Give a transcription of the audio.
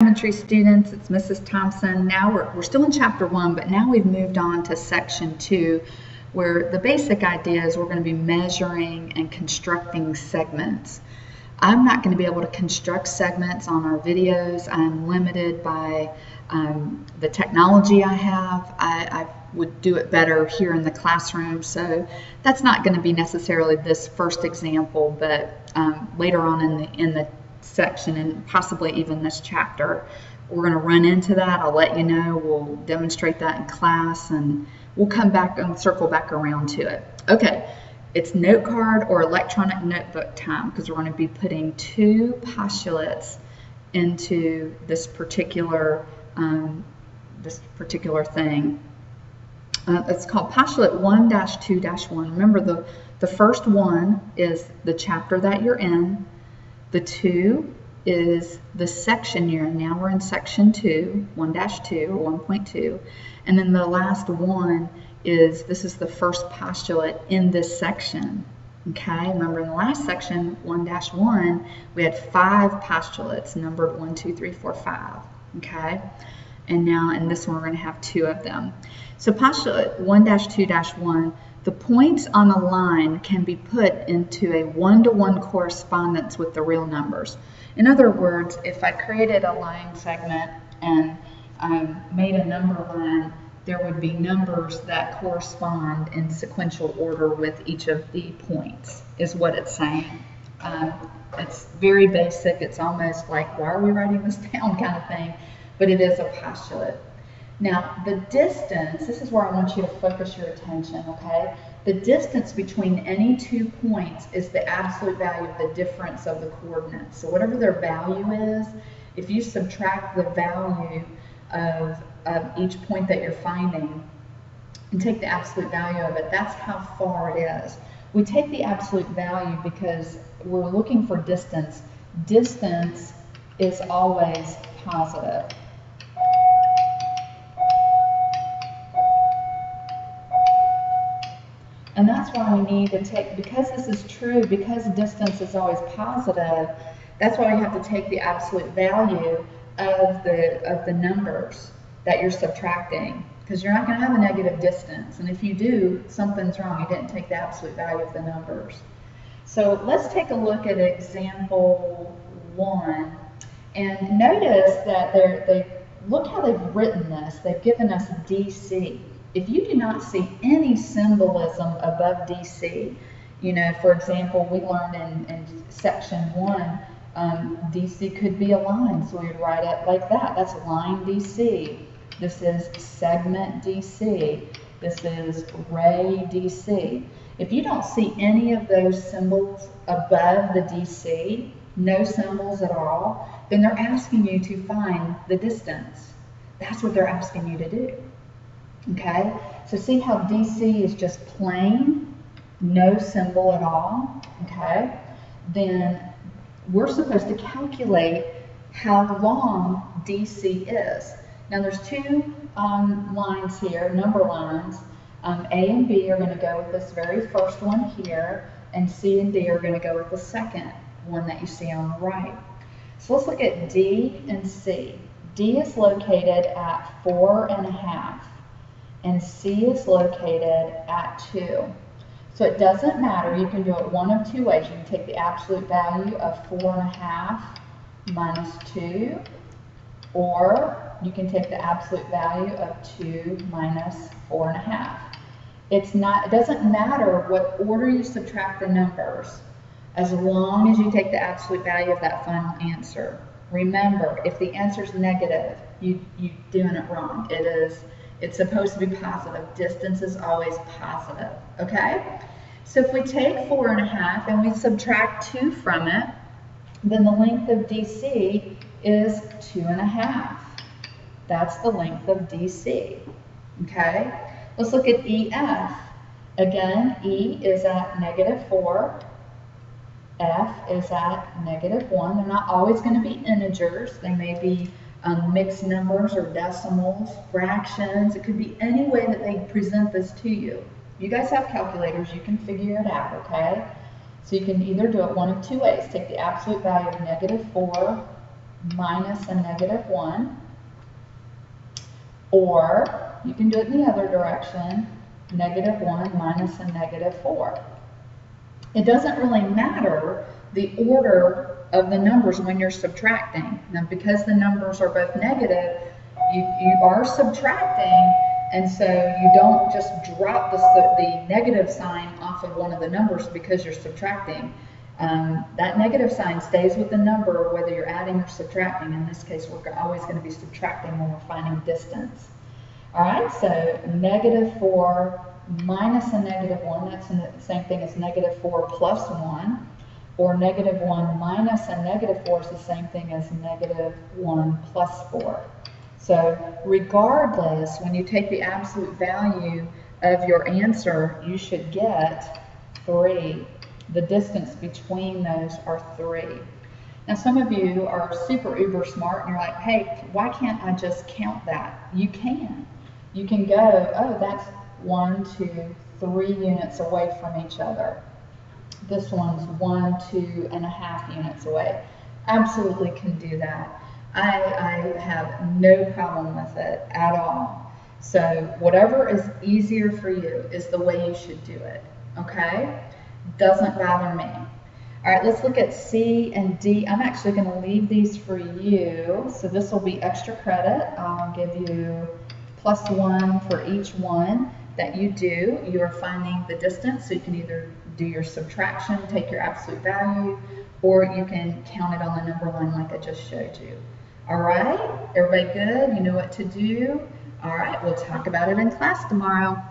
Elementary students, it's Mrs. Thompson. Now we're, we're still in chapter one, but now we've moved on to section two, where the basic idea is we're going to be measuring and constructing segments. I'm not going to be able to construct segments on our videos. I'm limited by um, the technology I have. I, I would do it better here in the classroom, so that's not going to be necessarily this first example, but um, later on in the in the section and possibly even this chapter. We're going to run into that. I'll let you know. We'll demonstrate that in class and we'll come back and circle back around to it. Okay, it's note card or electronic notebook time because we're going to be putting two postulates into this particular um, this particular thing. Uh, it's called postulate 1-2-1. Remember the the first one is the chapter that you're in. The 2 is the section you're in. Now we're in section 2, 1-2 or 1.2. And then the last one is, this is the first postulate in this section. Okay, remember in the last section, 1-1, we had five postulates numbered 1, 2, 3, 4, 5. Okay, and now in this one we're going to have two of them. So postulate 1-2-1 the points on a line can be put into a one-to-one correspondence with the real numbers. In other words, if I created a line segment and um, made a number line, there would be numbers that correspond in sequential order with each of the points, is what it's saying. Um, it's very basic. It's almost like, why are we writing this down kind of thing, but it is a postulate. Now, the distance, this is where I want you to focus your attention, okay? The distance between any two points is the absolute value of the difference of the coordinates. So whatever their value is, if you subtract the value of, of each point that you're finding and take the absolute value of it, that's how far it is. We take the absolute value because we're looking for distance. Distance is always positive. And that's why we need to take, because this is true, because distance is always positive, that's why we have to take the absolute value of the, of the numbers that you're subtracting. Because you're not going to have a negative distance. And if you do, something's wrong. You didn't take the absolute value of the numbers. So let's take a look at example one. And notice that they look how they've written this. They've given us DC if you do not see any symbolism above DC, you know, for example, we learned in, in section one, um, DC could be a line, so we'd write it like that. That's line DC. This is segment DC. This is ray DC. If you don't see any of those symbols above the DC, no symbols at all, then they're asking you to find the distance. That's what they're asking you to do. Okay, so see how DC is just plain, no symbol at all, okay? Then we're supposed to calculate how long DC is. Now there's two um, lines here, number lines. Um, A and B are going to go with this very first one here, and C and D are going to go with the second one that you see on the right. So let's look at D and C. D is located at four and a half and C is located at 2. So it doesn't matter. You can do it one of two ways. You can take the absolute value of 4.5 minus 2, or you can take the absolute value of 2 minus 4.5. It's not, it doesn't matter what order you subtract the numbers, as long as you take the absolute value of that final answer. Remember, if the answer is negative, you, you're doing it wrong. It is it's supposed to be positive. Distance is always positive, okay? So if we take four and a half and we subtract two from it, then the length of DC is two and a half. That's the length of DC, okay? Let's look at EF. Again, E is at negative four. F is at negative one. They're not always going to be integers. They may be um, mixed numbers or decimals, fractions. It could be any way that they present this to you. You guys have calculators, you can figure it out, okay? So you can either do it one of two ways. Take the absolute value of negative 4 minus a negative 1. Or you can do it in the other direction, negative 1 minus a negative 4. It doesn't really matter the order of the numbers when you're subtracting. Now, because the numbers are both negative, you, you are subtracting, and so you don't just drop the, the negative sign off of one of the numbers because you're subtracting. Um, that negative sign stays with the number whether you're adding or subtracting. In this case, we're always going to be subtracting when we're finding distance. All right, so negative 4 minus a negative 1, that's the same thing as negative 4 plus 1. Or negative 1 minus a negative 4 is the same thing as negative 1 plus 4. So regardless, when you take the absolute value of your answer, you should get 3. The distance between those are 3. Now some of you are super uber smart and you're like, hey, why can't I just count that? You can. You can go, oh, that's one, two, three units away from each other. This one's one, two and a half units away. Absolutely can do that. I, I have no problem with it at all. So whatever is easier for you is the way you should do it. Okay? Doesn't bother me. All right, let's look at C and D. I'm actually going to leave these for you. So this will be extra credit. I'll give you plus one for each one that you do. You are finding the distance, so you can either do your subtraction, take your absolute value, or you can count it on the number line like I just showed you. All right, everybody good? You know what to do? All right, we'll talk about it in class tomorrow.